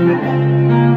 Música